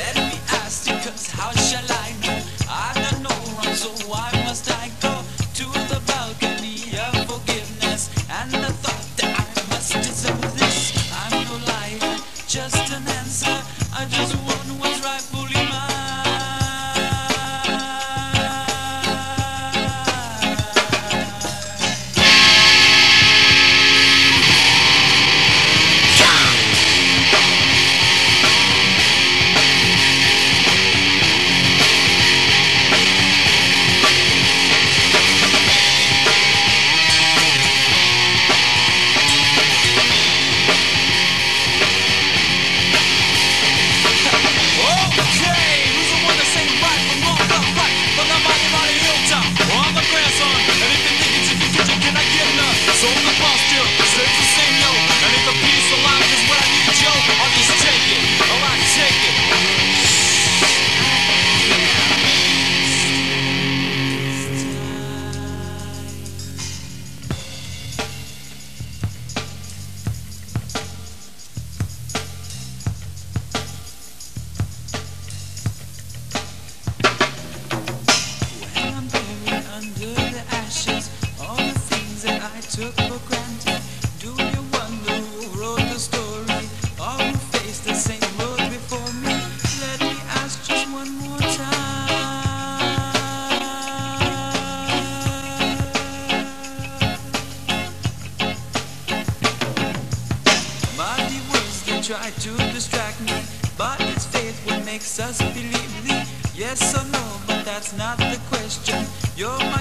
Let me ask you, cause how shall I know? I don't no one, so I'm so try to distract me, but it's faith what makes us believe me. Yes or no, but that's not the question. You're my